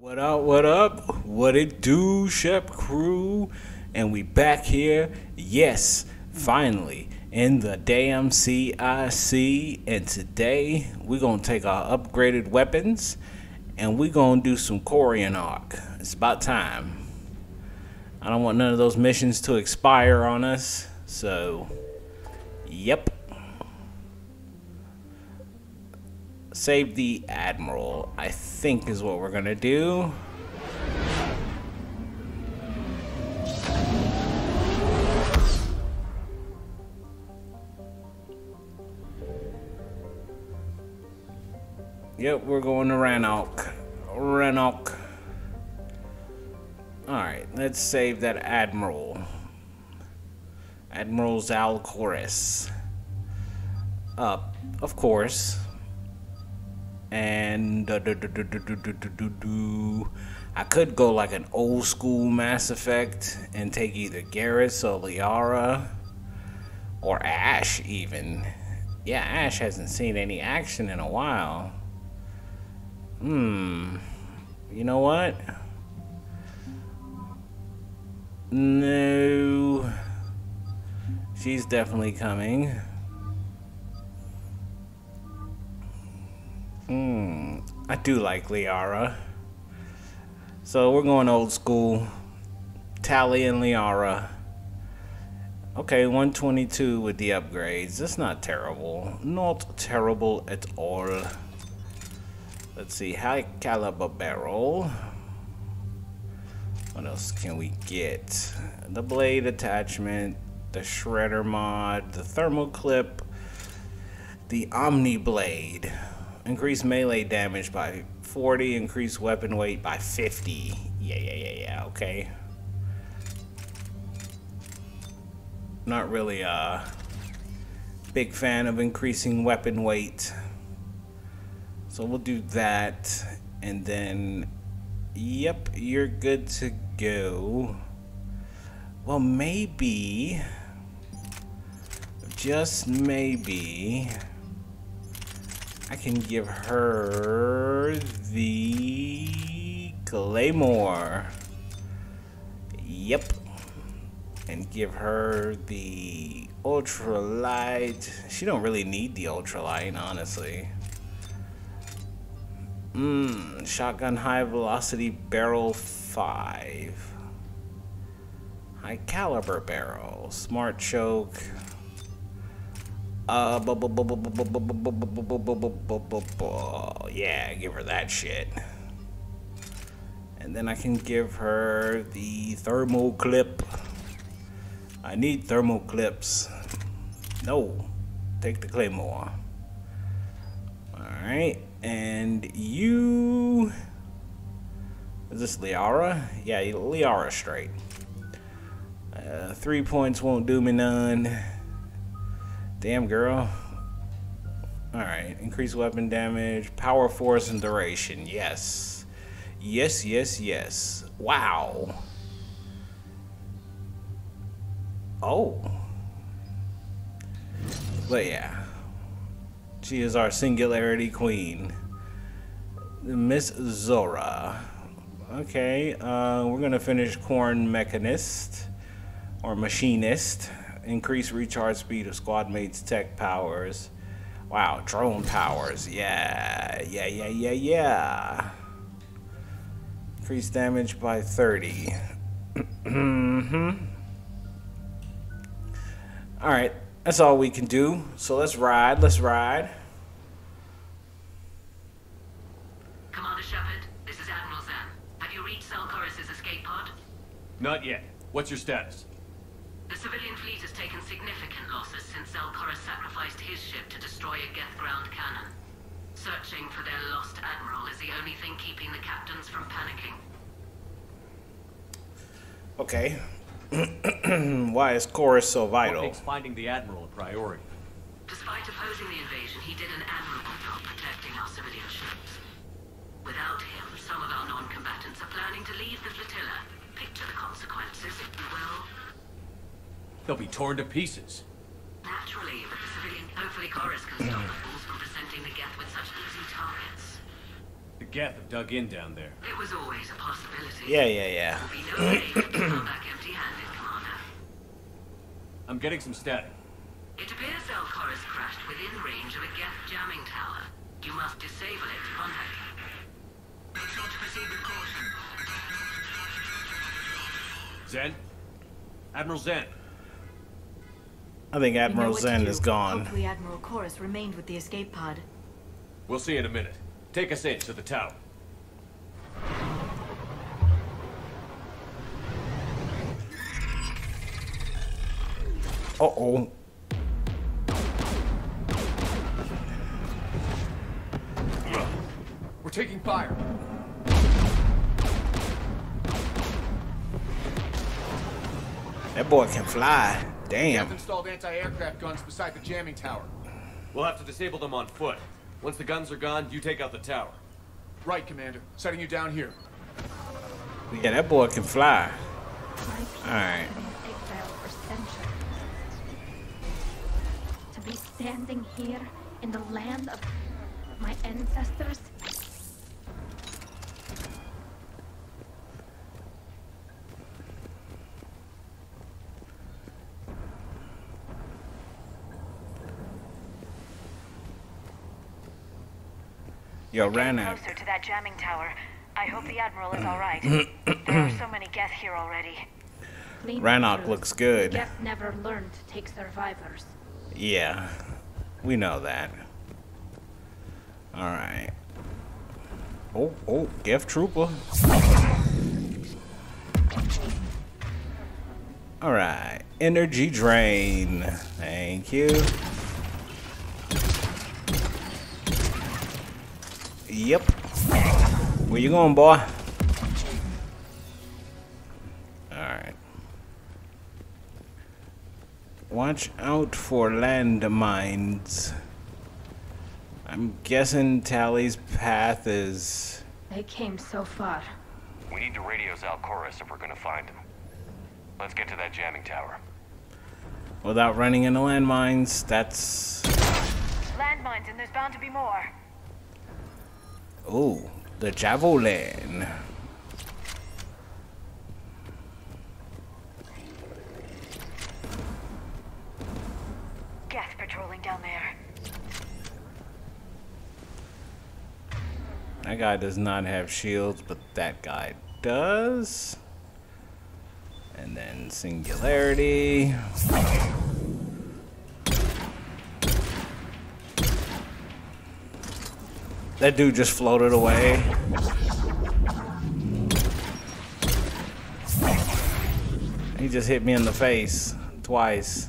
What up, what up? What it do, Shep Crew? And we back here, yes, finally, in the damn CIC. And today, we're gonna take our upgraded weapons and we're gonna do some Quarian Arc. It's about time. I don't want none of those missions to expire on us, so, yep. Save the Admiral, I think is what we're gonna do. Yep, we're going to Rannoch. Rannoch. Alright, let's save that Admiral. Admiral Zaal'Koris. Uh, of course and uh, do, do, do, I could go like an old school Mass Effect and take either Garrus or Liara or Ash even. Yeah, Ash hasn't seen any action in a while. Hmm. You know what? No. She's definitely coming. Hmm, I do like Liara. So we're going old school. Tali and Liara. Okay, 122 with the upgrades. That's not terrible. Not terrible at all. Let's see, high caliber barrel. What else can we get? The blade attachment, the shredder mod, the thermal clip, the omni blade. Increase melee damage by 40, increase weapon weight by 50. Yeah, yeah, yeah, yeah, okay. Not really a big fan of increasing weapon weight. So we'll do that. And then, yep, you're good to go. Well, maybe, just maybe, I can give her the Claymore. Yep. And give her the ultralight. She don't really need the ultralight, honestly. Mmm, shotgun high velocity barrel 5. High caliber barrel, smart choke, uh, yeah, give her that shit. And then I can give her the thermal clip. I need thermal clips. No, take the claymore. Alright, and you... Is this Liara? Yeah, Liara straight. Uh, three points won't do me none. Damn, girl. Alright, increase weapon damage, power, force, and duration. Yes. Yes, yes, yes. Wow. Oh. But yeah. She is our singularity queen. Miss Zora. Okay, uh, we're gonna finish Corn Mechanist or Machinist increase recharge speed of squad mates' tech powers. Wow, drone powers. Yeah, yeah, yeah, yeah, yeah. Increase damage by 30. mm-hmm. Alright, that's all we can do. So let's ride, let's ride. Commander Shepard, this is Admiral Zan. Have you reached Zaal'Koris' escape pod? Not yet. What's your status? Only thing keeping the captains from panicking. Okay. Why is Koris so vital? What makes finding the admiral a priority? Despite opposing the invasion, he did an admirable job protecting our civilian ships. Without him, some of our non-combatants are planning to leave the flotilla. Picture the consequences, if you will. They'll be torn to pieces. Naturally, but the civilian... Hopefully Koris can stop the fools from presenting the Geth with such easy targets. The Geth have dug in down there. It was always a possibility. Yeah, yeah, yeah. No way to come back empty-handed, Commander. I'm getting some static. It appears Zaal'Koris crashed within range of a Geth jamming tower. You must disable it to contact him. Zen? Admiral Zen, I think Admiral what to Zen is gone. Hopefully Admiral Koris remained with the escape pod. we'll see in a minute. Take us in to the tower. Uh oh. We're taking fire. That boy can fly. Damn. I've installed anti-aircraft guns beside the jamming tower. We'll have to disable them on foot. Once the guns are gone, you take out the tower. Right, Commander. Setting you down here. Yeah, that boy can fly. Alright. have been in exile for centuries. To be standing here in the land of my ancestors. Yo, Getting Rannoch. closer to that jamming tower. I hope the Admiral is all right. there are so many Geth here already. Clean Rannoch crews. looks good. Geth never learned to take survivors. Yeah, we know that. All right. Oh, oh, Geth trooper. All right, energy drain. Thank you. Yep. Where you going, boy? All right. Watch out for landmines. I'm guessing Tali's path is. They came so far. We need to radio Zaal'Koris if we're gonna find him. Let's get to that jamming tower. Without running into landmines, that's. Landmines, and there's bound to be more. Ooh, the javelin. Geth patrolling down there. That guy does not have shields, but that guy does. And then singularity. That dude just floated away. He just hit me in the face twice.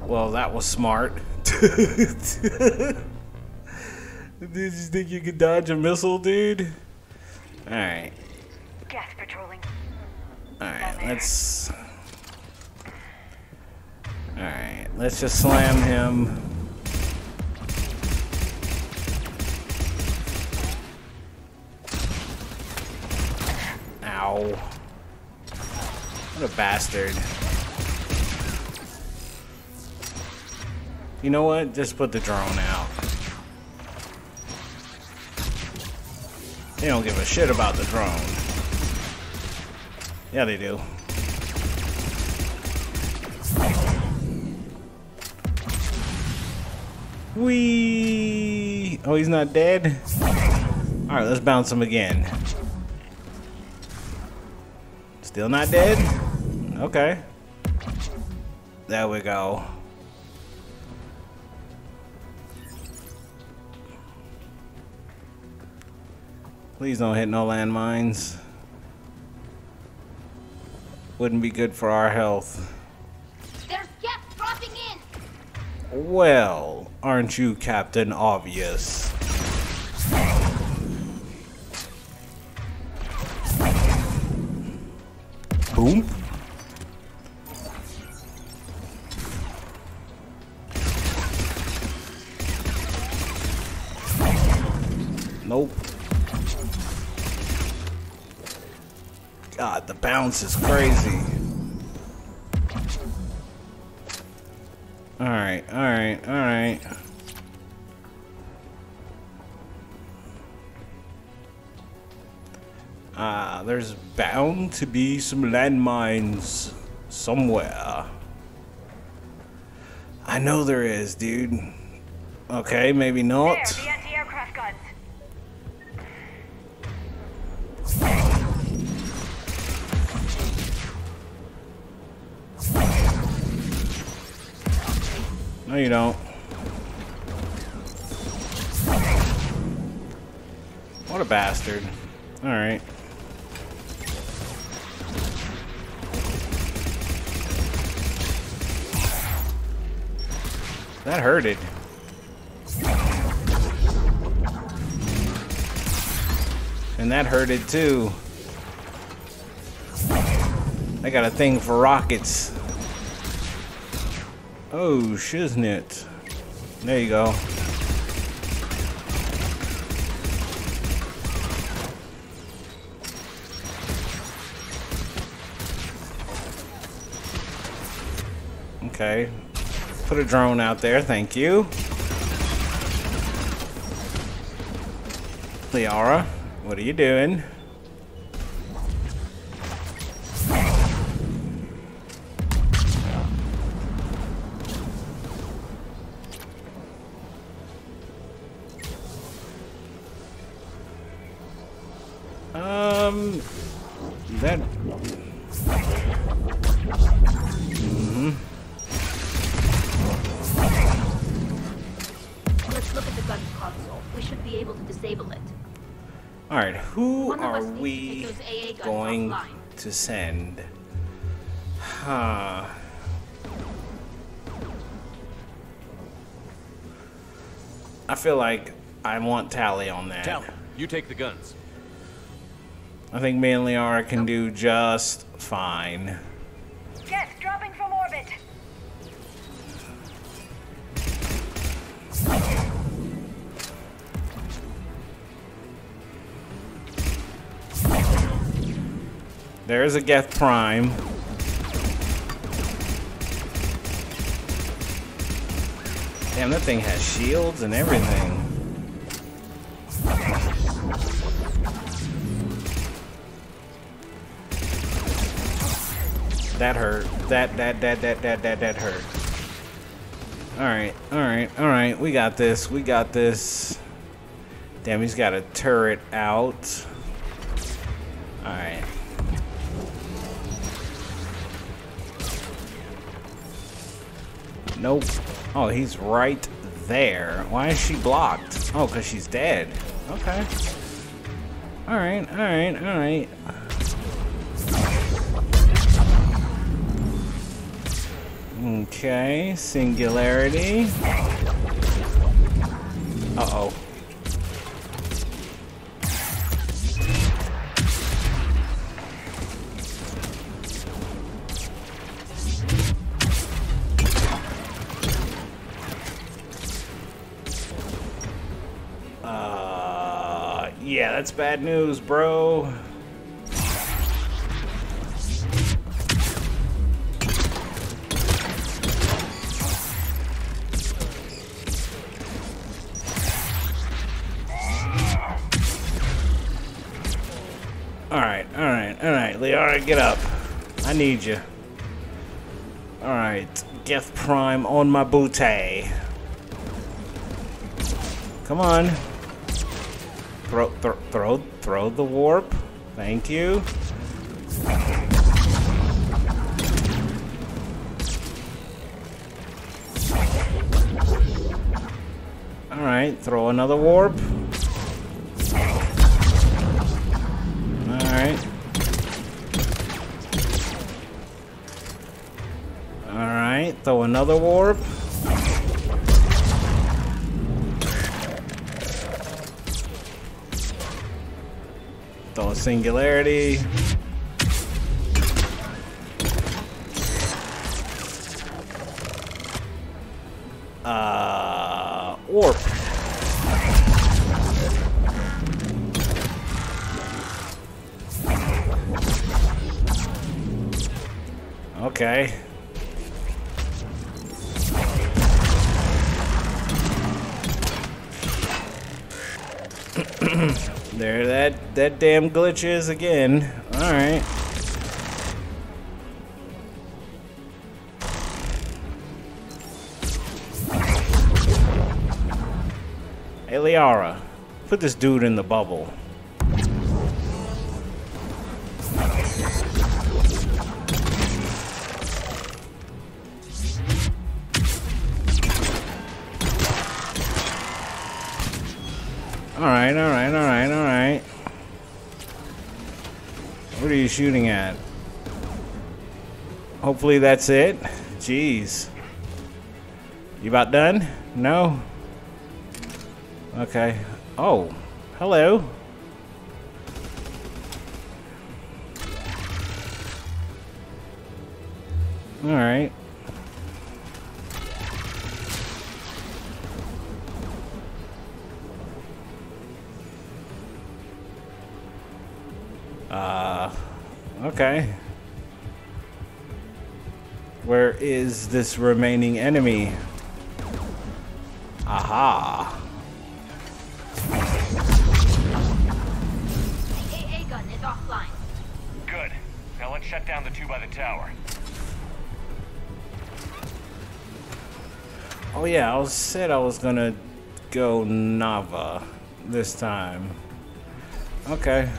Well, that was smart. Did you think you could dodge a missile, dude? Alright. Geth patrolling. Alright, let's. Alright, let's just slam him. Ow. What a bastard. You know what? Just put the drone out. They don't give a shit about the drone. Yeah, they do. Wee. Oh, he's not dead? Alright, let's bounce him again. Still not dead? Okay. There we go. Please don't hit no landmines. Wouldn't be good for our health. There's Geth dropping in! Well, aren't you Captain Obvious? Boom. Nope. God, the bounce is crazy. Alright, alright, alright. Uh, there's bound to be some landmines somewhere. I know there is, dude. Okay, maybe There, not. the anti-aircraft guns. No, you don't. What a bastard. Alright. That hurted. And that hurted too. I got a thing for rockets. Oh, shiznit. There you go. Okay. Put a drone out there, thank you. Liara, what are you doing? All right, who are us to we get those AA guns going offline. to send? Huh. I feel like I want Tali on that. Tali, you take the guns. I think me and Liara can do just fine. There's a Geth Prime. Damn, that thing has shields and everything. That hurt. That that that that that that that hurt. All right, all right, all right. We got this. We got this. Damn, he's got a turret out. All Nope. Oh, he's right there. Why is she blocked? Oh, because she's dead. Okay. Alright, alright, alright. Okay, singularity. Uh-oh. That's bad news, bro. Alright, alright, alright. Liara, get up. I need you. Alright. Geth Prime on my booty. Come on. Throw, throw, throw, throw the warp. Thank you. All right, throw another warp. All right. All right, throw another warp. Singularity. Uh, warp. Okay. There that that damn glitch is again. Alright. Hey Liara, put this dude in the bubble. Alright, alright, alright. What are you shooting at? Hopefully that's it. Jeez. You about done? No? Okay. Oh, hello. Alright. Uh, okay. Where is this remaining enemy? Aha. AA gun is offline. Good. Now let's shut down the two by the tower. Oh yeah, I was said I was gonna go Nova this time. Okay.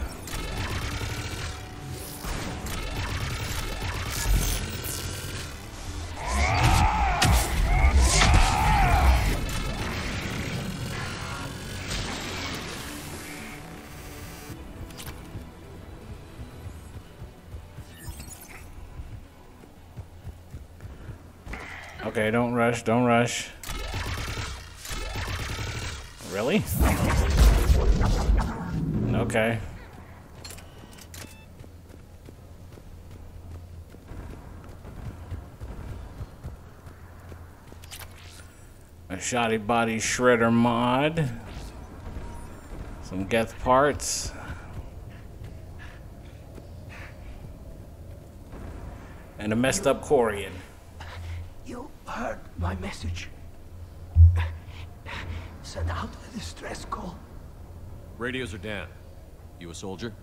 Okay, don't rush, don't rush. Really? Okay. A shoddy body shredder mod. Some Geth parts. And a messed up Quarian. You heard my message. Send out a distress call. Radios are down. You a soldier?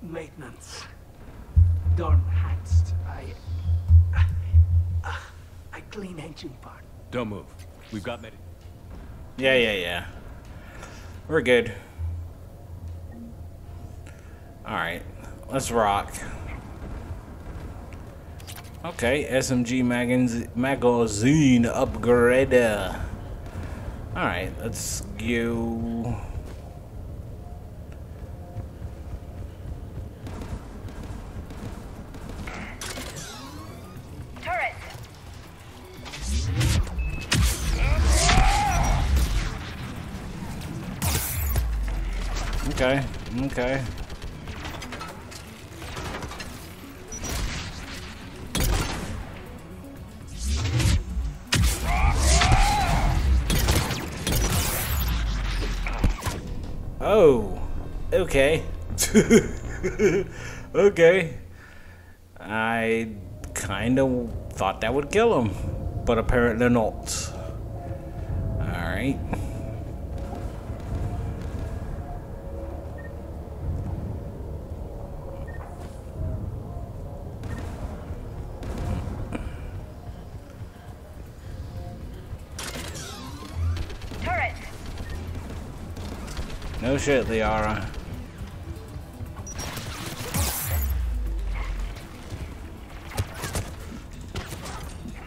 Maintenance. Dorm hatched. I. I clean engine part. Don't move. We've got medi- Yeah, yeah, yeah. We're good. Alright, let's rock. Okay, SMG magazine, magazine upgrader. Alright, let's go. Okay, okay. Okay. okay. I kind of thought that would kill him, but apparently not. Alright. No shit, Liara.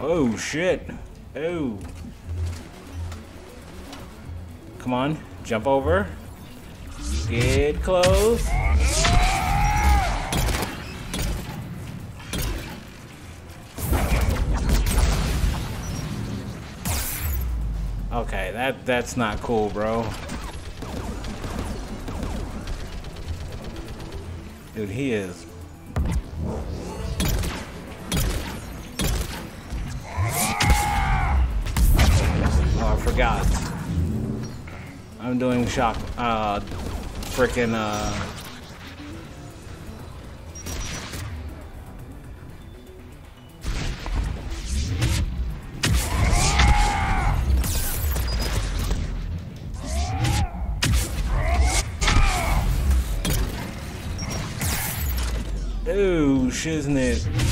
Oh shit. Oh. Come on, jump over. Get close. Okay, that that's not cool, bro. Dude, he is. forgot. I'm doing shock, uh, freaking, uh... Ooh, shiznit.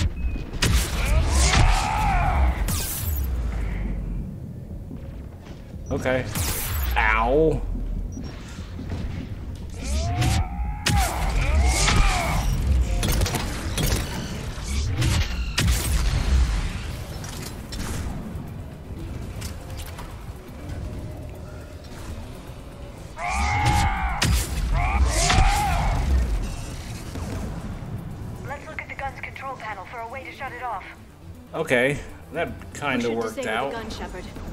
It off. Okay, that kind of should worked disable out.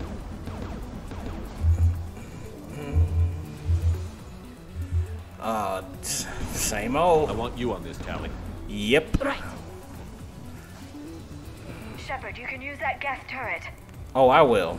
Uh, s- same I want you on this, Tali. Yep. Right. Shepard, you can use that gas turret. Oh, I will.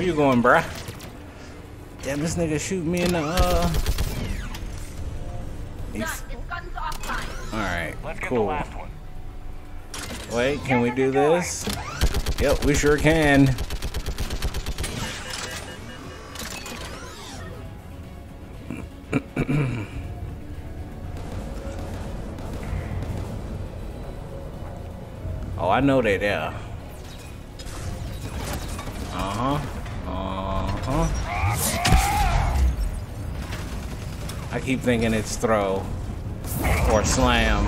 Where you going, bruh? Damn, this nigga shoot me in the, uh... Done. He's... This gun's offline. Alright, Let's cool. last. Wait, can we do this? Yep, we sure can. oh, I know they there. Uh-huh. Uh-huh. I keep thinking it's throw or slam.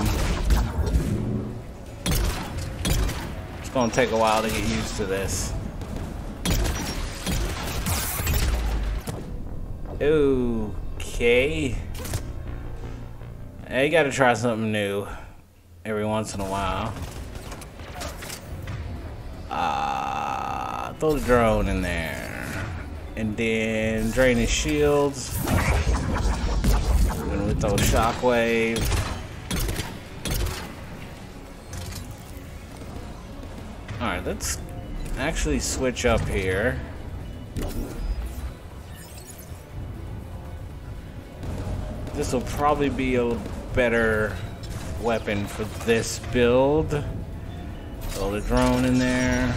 It's gonna take a while to get used to this. Okay. Hey, you gotta try something new every once in a while. Ah, throw the drone in there. And then drain his shields. And we throw shockwave. Alright, let's actually switch up here. This will probably be a better weapon for this build. Throw the drone in there.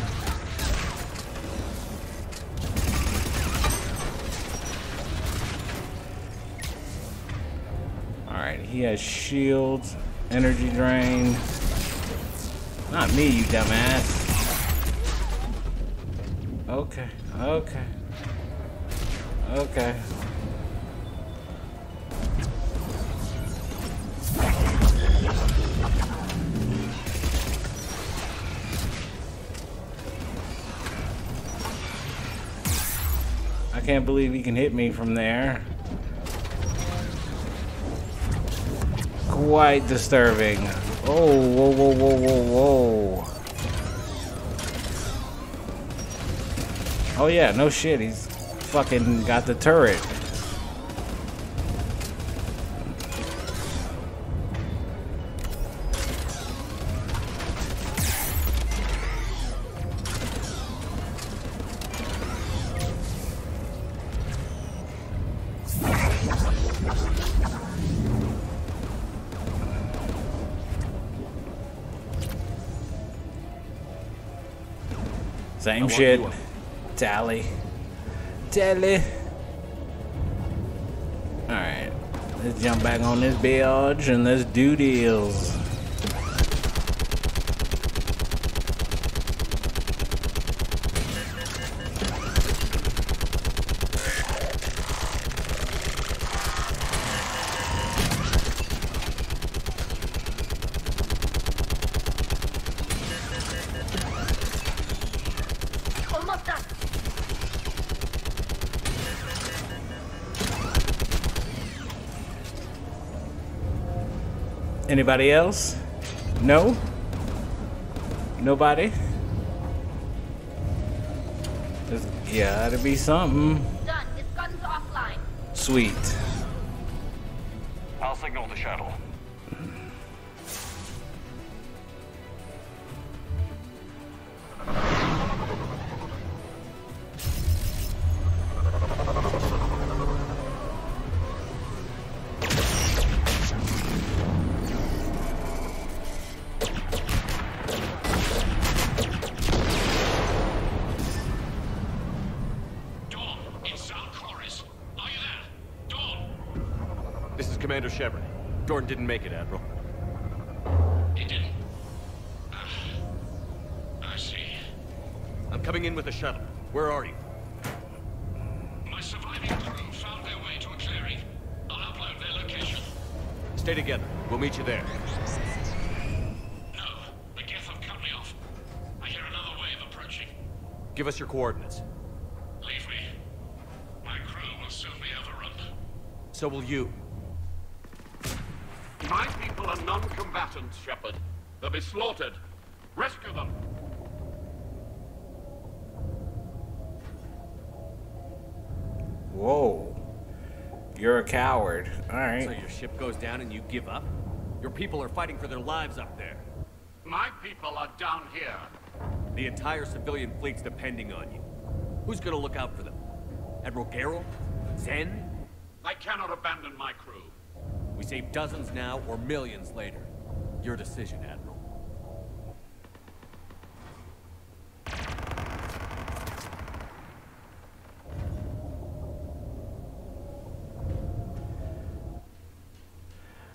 He has shields, energy drain. Not me, you dumbass. Okay, okay. Okay. I can't believe he can hit me from there. Quite disturbing. Oh, whoa, whoa, whoa, whoa, whoa. Oh yeah, no shit, he's fucking got the turret. Same shit. Tali. Tali. Alright. Let's jump back on this bilge and let's do deals. Anybody else? No? Nobody? There's gotta be something. Done. This gun's Sweet. I'll signal the shuttle. Commander Shepard. Gordon didn't make it, Admiral. He didn't. Ah, I see. I'm coming in with a shuttle. Where are you? My surviving crew found their way to a clearing. I'll upload their location. Stay together. We'll meet you there. No, the Geth have cut me off. I hear another wave approaching. Give us your coordinates. Leave me. My crew will soon be overrun. So will you. My people are non-combatants, Shepard. They'll be slaughtered. Rescue them. Whoa. You're a coward. All So your ship goes down and you give up? Your people are fighting for their lives up there. My people are down here. The entire civilian fleet's depending on you. Who's gonna look out for them? Admiral Gerrel? Zen? I cannot abandon my crew. We save dozens now or millions later. Your decision, Admiral.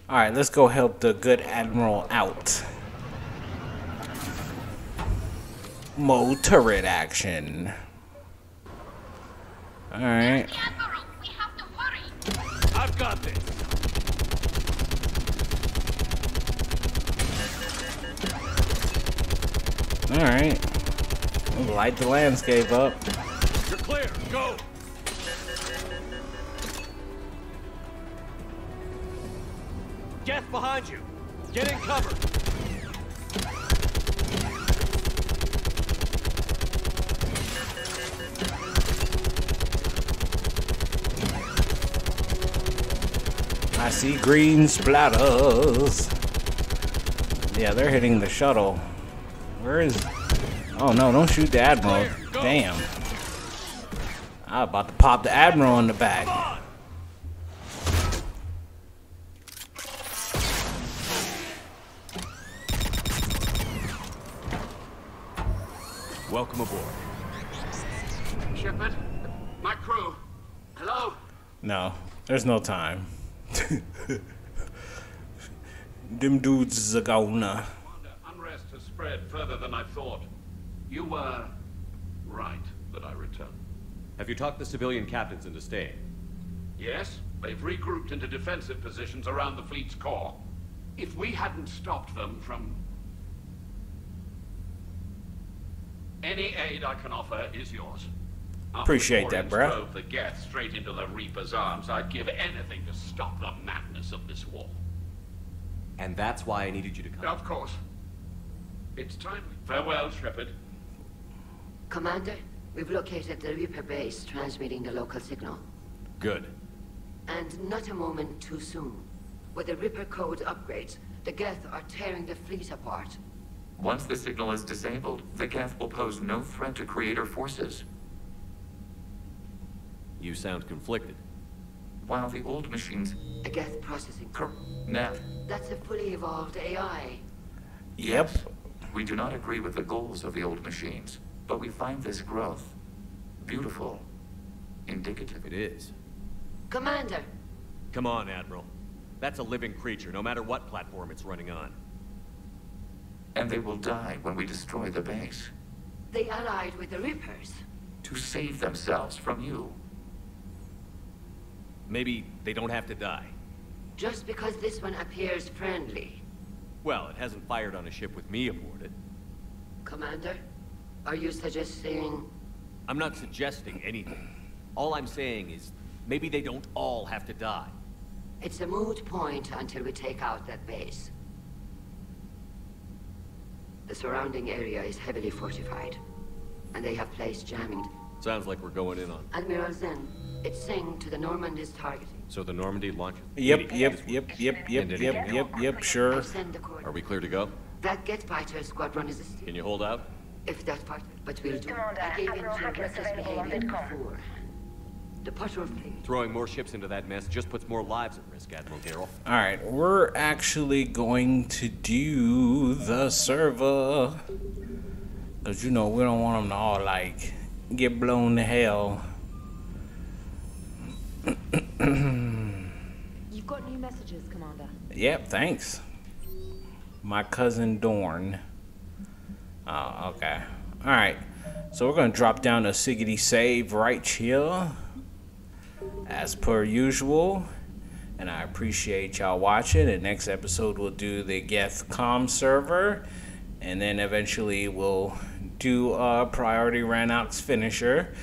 All right, let's go help the good admiral out. Mo turret action. All right. Admiral, we have to hurry. I've got this! All right. Light the landscape up. You're clear! Go! Geth behind you! Get in cover! I see green splatters. Yeah, they're hitting the shuttle. Where is? Oh no! Don't shoot the admiral. Damn. I'm about to pop the admiral in the back. Welcome aboard. Shepard, my crew. Hello? No, there's no time. Them dudes are gonna. Unrest has spread further than I thought. You were right that I returned. Have you talked the civilian captains into staying? Yes, they've regrouped into defensive positions around the fleet's core. If we hadn't stopped them from... Any aid I can offer is yours. After Appreciate the that, Quarians bruh. drove the Geth straight into the Reaper's arms. I'd give anything to stop the madness of this war. And that's why I needed you to come. Of course. It's time. Farewell, Shepard. Commander, we've located the Reaper base transmitting the local signal. Good. And not a moment too soon. With the Reaper code upgrades, the Geth are tearing the fleet apart. Once the signal is disabled, the Geth will pose no threat to Creator forces. You sound conflicted. While the old machines... A Geth processing. Cor- Nav. That's a fully evolved AI. Yep. We do not agree with the goals of the old machines, but we find this growth beautiful, indicative. It is. Commander, Come on, Admiral. That's a living creature, no matter what platform it's running on. And they will die when we destroy the base, they allied with the Reapers. to save themselves from you. Maybe they don't have to die. Just because this one appears friendly. Well, it hasn't fired on a ship with me aboard it. Commander, are you suggesting... I'm not suggesting anything. All I'm saying is, maybe they don't all have to die. It's a moot point until we take out that base. The surrounding area is heavily fortified, and they have placed jamming... Sounds like we're going in on. Admiral Zen, it's saying to the Normand is targeting. So the Normandy launches. Yep, yep, yep, yep, yep, yep, yep, yep, sure. I've sent the coordinates. Are we clear to go? That jet fighter squadron is a steal. Can you hold out? If that part, but we'll do. Commander, I gave in to reckless behavior before. The potter of. Throwing more ships into that mess just puts more lives at risk, Admiral Gerrel. All right, we're actually going to do the server. Cause you know we don't want them to all like get blown to hell. You've got new messages, Commander. Yep, thanks. My cousin Dorn. Oh, okay. All right. So we're gonna drop down to Siggity Save right here, as per usual. And I appreciate y'all watching. And next episode we'll do the Geth Com server, and then eventually we'll do a Priority Rannoch finisher.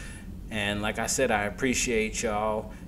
And like I said, I appreciate y'all,